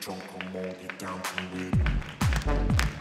drunk or more, get down from here.